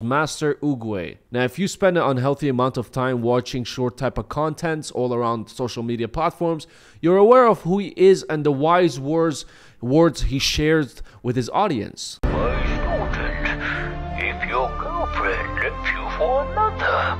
Master Oogway. Now, if you spend an unhealthy amount of time watching short type of contents all around social media platforms, you're aware of who he is and the wise words words he shares with his audience. My student, if your girlfriend left you for another,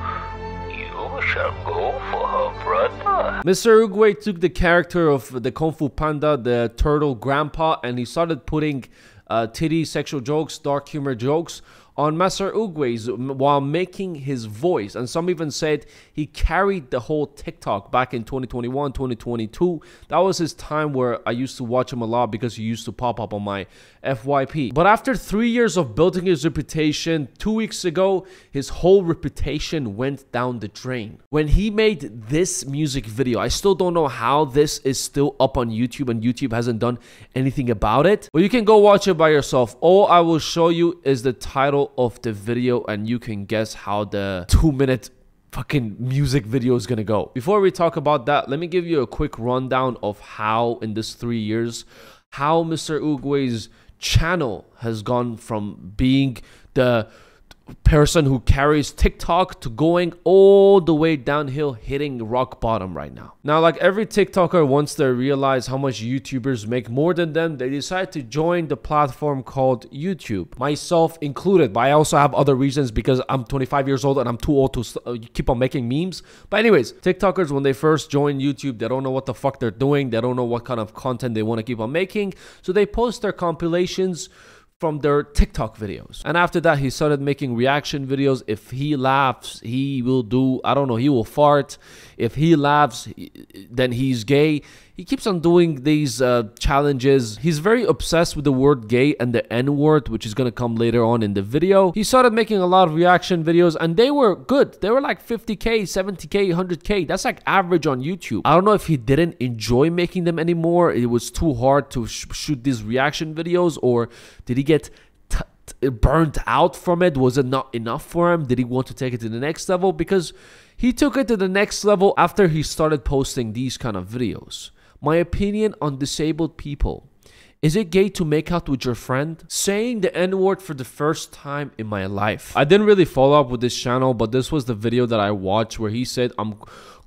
you shall go for her brother. Mr. Oogway took the character of the Kung Fu Panda, the turtle grandpa, and he started putting uh, titty sexual jokes, dark humor jokes on Master Oogway's while making his voice. And some even said he carried the whole TikTok back in 2021, 2022. That was his time where I used to watch him a lot because he used to pop up on my FYP. But after three years of building his reputation, two weeks ago, his whole reputation went down the drain. When he made this music video, I still don't know how this is still up on YouTube and YouTube hasn't done anything about it. But you can go watch it by yourself. All I will show you is the title of the video and you can guess how the two minute fucking music video is gonna go. Before we talk about that, let me give you a quick rundown of how in this three years, how Mr. Oogway's channel has gone from being the person who carries TikTok to going all the way downhill, hitting rock bottom right now. Now, like every TikToker, once they realize how much YouTubers make more than them, they decide to join the platform called YouTube, myself included. But I also have other reasons because I'm 25 years old and I'm too old to uh, keep on making memes. But anyways, TikTokers, when they first join YouTube, they don't know what the fuck they're doing. They don't know what kind of content they want to keep on making. So they post their compilations from their TikTok videos. And after that, he started making reaction videos. If he laughs, he will do, I don't know, he will fart. If he laughs, then he's gay. He keeps on doing these uh, challenges. He's very obsessed with the word gay and the N word, which is to come later on in the video. He started making a lot of reaction videos and they were good. They were like 50k, 70k, 100k. That's like average on YouTube. I don't know if he didn't enjoy making them anymore. It was too hard to sh shoot these reaction videos or did he get burnt out from it? Was it not enough for him? Did he want to take it to the next level? Because he took it to the next level after he started posting these kind of videos. My opinion on disabled people. Is it gay to make out with your friend? Saying the N word for the first time in my life. I didn't really follow up with this channel, but this was the video that I watched where he said, I'm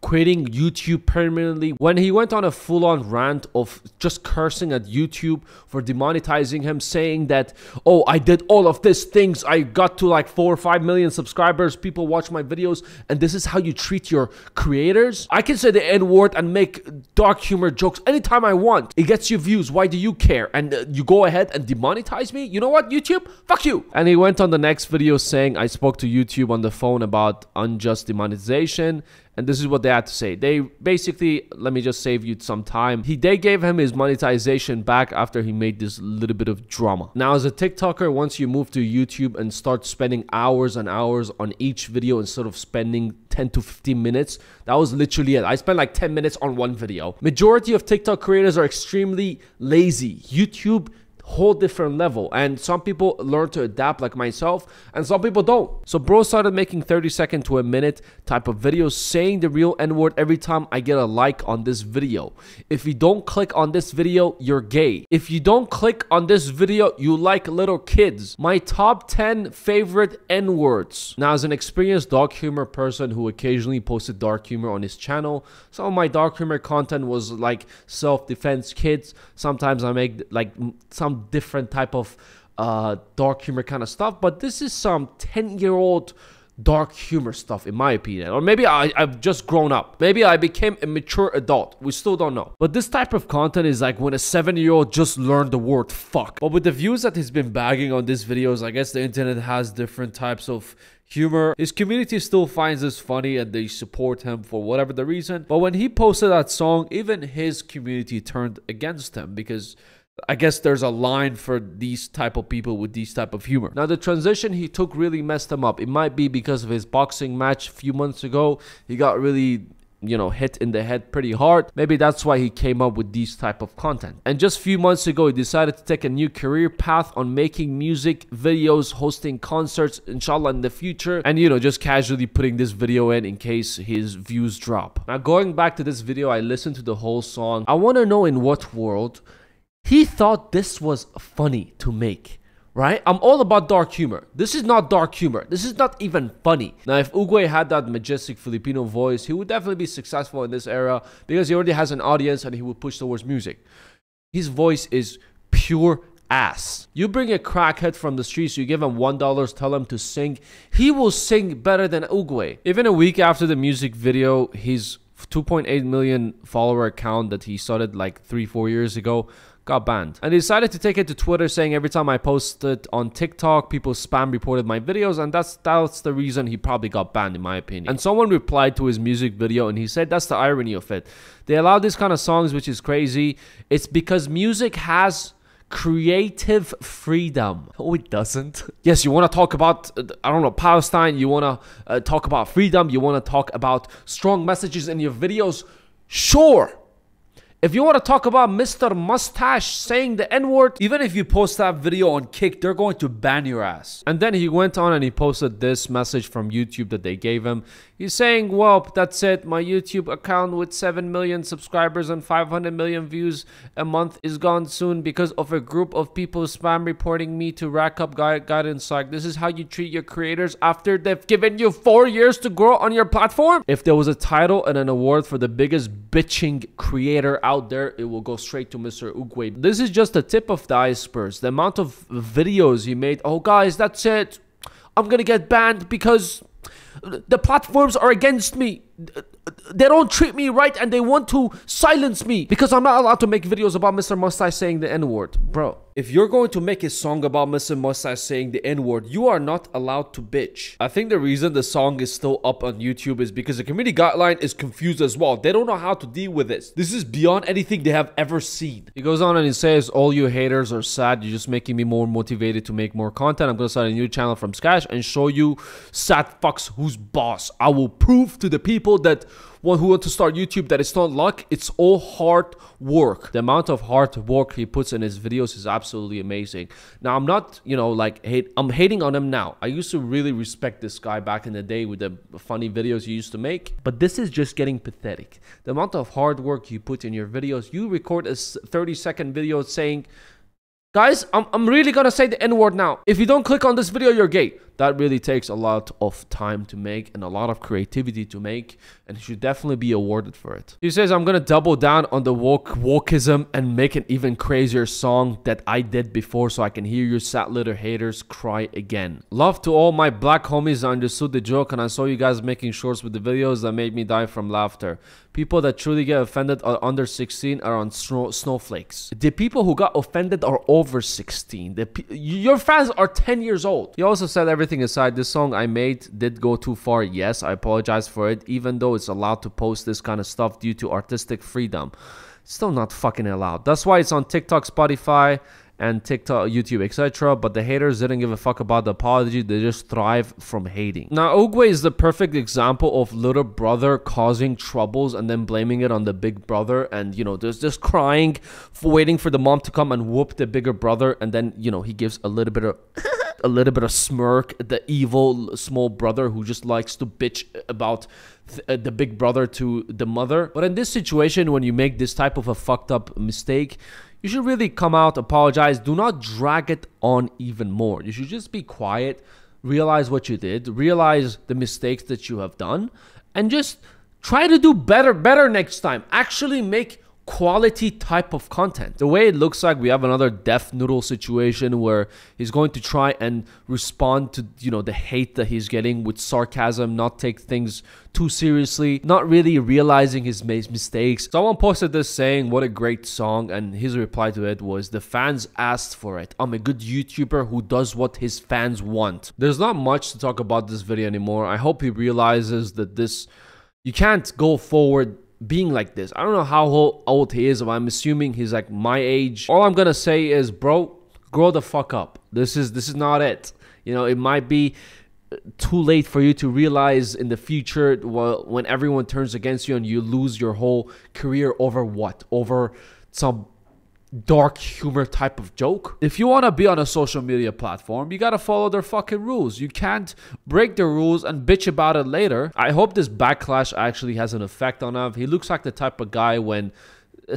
quitting YouTube permanently. When he went on a full-on rant of just cursing at YouTube for demonetizing him saying that oh I did all of these things. I got to like 4 or 5 million subscribers. People watch my videos and this is how you treat your creators? I can say the n-word and make dark humor jokes anytime I want. It gets you views. Why do you care? And uh, you go ahead and demonetize me? You know what YouTube? Fuck you! And he went on the next video saying I spoke to YouTube on the phone about unjust demonetization and this is what they had to say. They basically, let me just save you some time. He they gave him his monetization back after he made this little bit of drama. Now, as a TikToker, once you move to YouTube and start spending hours and hours on each video instead of spending 10 to 15 minutes, that was literally it. I spent like 10 minutes on one video. Majority of TikTok creators are extremely lazy. YouTube whole different level. And some people learn to adapt like myself and some people don't. So bro started making 30 second to a minute type of videos saying the real n-word every time i get a like on this video. If you don't click on this video you're gay. If you don't click on this video you like little kids. My top 10 favorite n-words. Now as an experienced dark humor person who occasionally posted dark humor on his channel some of my dark humor content was like self-defense kids. Sometimes i make like some different type of uh, dark humor kind of stuff. But this is some 10 year old dark humor stuff in my opinion or maybe I, i've just grown up maybe i became a mature adult we still don't know but this type of content is like when a seven year old just learned the word fuck but with the views that he's been bagging on these videos i guess the internet has different types of humor. His community still finds this funny and they support him for whatever the reason. But when he posted that song, even his community turned against him because I guess there's a line for these type of people with these type of humor. Now the transition he took really messed him up. It might be because of his boxing match a few months ago. He got really you know hit in the head pretty hard maybe that's why he came up with these type of content and just a few months ago he decided to take a new career path on making music videos hosting concerts inshallah in the future and you know just casually putting this video in in case his views drop now going back to this video i listened to the whole song i want to know in what world he thought this was funny to make. right? I'm all about dark humor. This is not dark humor. This is not even funny. Now, if Oogway had that majestic Filipino voice, he would definitely be successful in this era because he already has an audience and he would push towards music. His voice is pure ass. You bring a crackhead from the streets, you give him $1, tell him to sing, he will sing better than Oogway. Even a week after the music video, his 2.8 million follower account that he started like three, four years ago got banned. And he decided to take it to Twitter saying every time I posted on TikTok, people spam reported my videos and that's that's the reason he probably got banned in my opinion. And someone replied to his music video and he said that's the irony of it. They allow this kind of songs which is crazy. It's because music has creative freedom. Oh, it doesn't. Yes, you want to talk about, I don't know, Palestine. You want to uh, talk about freedom. You want to talk about strong messages in your videos. Sure. If you want to talk about Mr. Mustache saying the N word, even if you post that video on Kick, they're going to ban your ass. And then he went on and he posted this message from YouTube that they gave him. He's saying, Well, that's it. My YouTube account with 7 million subscribers and 500 million views a month is gone soon because of a group of people spam reporting me to rack up guidance. Like, this is how you treat your creators after they've given you four years to grow on your platform. If there was a title and an award for the biggest bitching creator out there, it will go straight to Mr. Oogway. This is just the tip of the iceberg. The amount of videos he made. Oh, guys, that's it. I'm gonna get banned because the platforms are against me they don't treat me right and they want to silence me because I'm not allowed to make videos about Mr. Mustache saying the N-word. Bro, if you're going to make a song about Mr. Mustache saying the N-word, you are not allowed to bitch. I think the reason the song is still up on YouTube is because the community guideline is confused as well. They don't know how to deal with this. This is beyond anything they have ever seen. He goes on and he says, all you haters are sad. You're just making me more motivated to make more content. I'm going to start a new channel from scratch and show you sad fucks who's boss. I will prove to the people that one who want to start YouTube that it's not luck, it's all hard work. The amount of hard work he puts in his videos is absolutely amazing. Now I'm not, you know, like hate I'm hating on him now. I used to really respect this guy back in the day with the funny videos he used to make, but this is just getting pathetic. The amount of hard work you put in your videos, you record a 30 second video saying Guys, I'm, I'm really gonna say the N-word now. If you don't click on this video, you're gay. That really takes a lot of time to make and a lot of creativity to make, and he should definitely be awarded for it. He says, I'm gonna double down on the woke wokeism and make an even crazier song that I did before so I can hear your sad little haters cry again. Love to all my black homies that understood the joke and I saw you guys making shorts with the videos that made me die from laughter. People that truly get offended are under 16 are on snow snowflakes. The people who got offended are over 16. The your fans are 10 years old. He also said everything aside, this song I made did go too far. Yes, I apologize for it, even though it's allowed to post this kind of stuff due to artistic freedom. Still not fucking allowed. That's why it's on TikTok, Spotify, and TikTok, YouTube, etc. But the haters didn't give a fuck about the apology. They just thrive from hating. Now, Oogway is the perfect example of little brother causing troubles and then blaming it on the big brother. And, you know, there's just crying, for waiting for the mom to come and whoop the bigger brother. And then, you know, he gives a little bit of... a little bit of smirk the evil small brother who just likes to bitch about th- uh, the big brother to the mother but in this situation when you make this type of a fucked up mistake you should really come out, apologize. Do not drag it on even more. You should just be quiet, realize what you did, realize the mistakes that you have done, and just try to do better, better next time. Actually make quality type of content. The way it looks like we have another Def Noodle situation where he's going to try and respond to, you know, the hate that he's getting with sarcasm, not take things too seriously, not really realizing his mistakes. Someone posted this saying, what a great song, and his reply to it was, the fans asked for it. I'm a good YouTuber who does what his fans want. There's not much to talk about this video anymore. I hope he realizes that this, you can't go forward being like this. I don't know how old he is, but I'm assuming he's like my age. All I'm gonna say is, bro, grow the fuck up. This is this is not it. You know, it might be uh, too late for you to realize in the future when everyone turns against you and you lose your whole career over what? Over some dark humor type of joke. If you want to be on a social media platform, you got to follow their fucking rules. You can't break the rules and bitch about it later. I hope this backlash actually has an effect on him. He looks like the type of guy when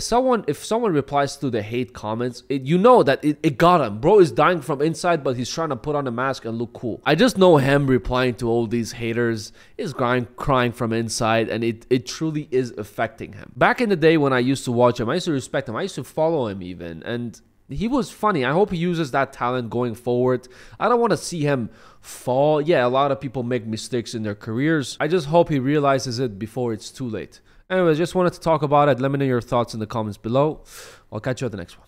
someone if someone replies to the hate comments, it, you know that it, it got him. Bro is dying from inside, but he's trying to put on a mask and look cool. I just know him replying to all these haters is crying crying from inside, and it it truly is affecting him. Back in the day when I used to watch him, I used to respect him. I used to follow him even, and he was funny. I hope he uses that talent going forward. I don't want to see him fall. Yeah, a lot of people make mistakes in their careers. I just hope he realizes it before it's too late. Anyways, just wanted to talk about it. Let me know your thoughts in the comments below. I'll catch you at the next one.